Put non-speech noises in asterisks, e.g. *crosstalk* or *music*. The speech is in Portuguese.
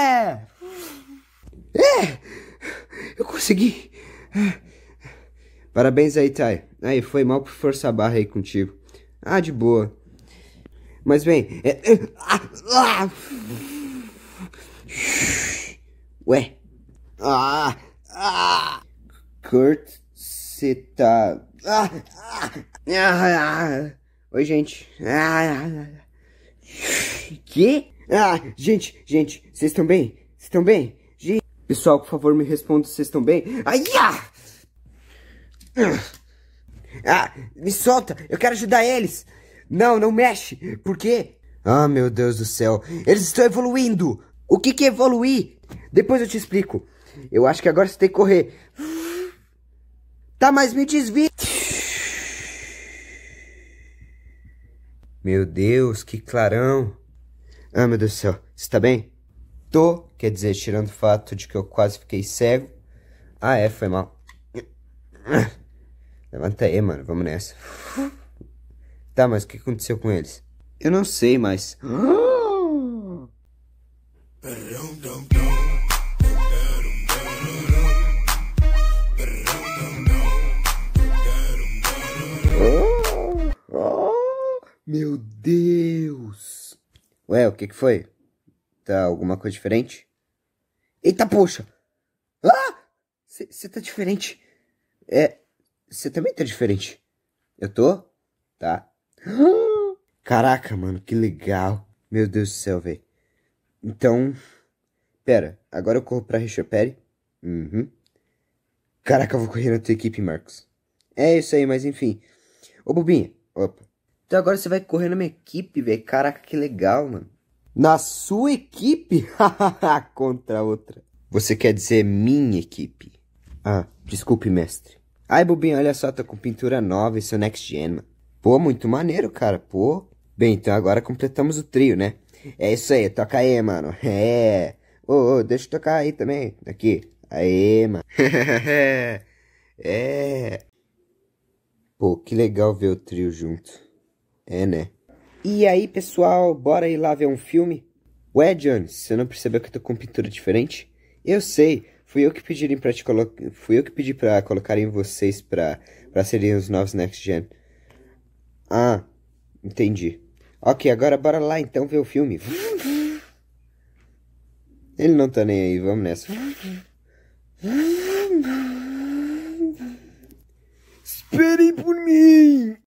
É. é! Eu consegui! Parabéns aí, Thay. Aí, foi mal por forçar a barra aí contigo. Ah, de boa. Mas bem. É... é ah, ah. Ué. Ah! ah. Kurt, você tá. Ah, ah, ah. ah. Oi, gente. Ah, ah, ah. Que? Ah, gente, gente, vocês estão bem? Vocês estão bem? Gente... Pessoal, por favor, me responda se vocês estão bem. Ai, ah! ah, me solta, eu quero ajudar eles. Não, não mexe. Por quê? Ah, meu Deus do céu. Eles estão evoluindo. O que que é evoluir? Depois eu te explico. Eu acho que agora você tem que correr. Tá, mas me desvia. Meu Deus, que clarão. Ah, meu Deus do céu. Você tá bem? Tô, quer dizer, tirando o fato de que eu quase fiquei cego. Ah, é, foi mal. Levanta aí, mano, vamos nessa. Tá, mas o que aconteceu com eles? Eu não sei, mas... Meu Deus! Ué, o que que foi? Tá alguma coisa diferente? Eita, poxa! Ah! Você tá diferente. É, você também tá diferente. Eu tô? Tá. *gasps* Caraca, mano, que legal. Meu Deus do céu, velho. Então, pera, agora eu corro pra Richopere. Uhum. Caraca, eu vou correr na tua equipe, Marcos. É isso aí, mas enfim. Ô, Bobinha. Opa. Então agora você vai correr na minha equipe, velho. Caraca, que legal, mano. Na sua equipe? *laughs* Contra outra. Você quer dizer minha equipe? Ah, desculpe, mestre. Ai, Bobinha, olha só, tô com pintura nova e sou next gen, mano. Pô, muito maneiro, cara, pô. Bem, então agora completamos o trio, né? É isso aí, toca aí, mano. *laughs* É. Ô, ô, deixa eu tocar aí também. Aqui. Aê, mano. *laughs* é. Pô, que legal ver o trio junto. É, né? E aí, pessoal, bora ir lá ver um filme? Ué, Jones, você não percebeu que eu tô com pintura diferente? Eu sei, fui eu que pedi para te colocar, fui eu que pedi para colocarem vocês para para serem os novos Next Gen. Ah, entendi. Ok, agora bora lá então ver o filme. Ele não tá nem aí, vamos nessa. Esperem por mim!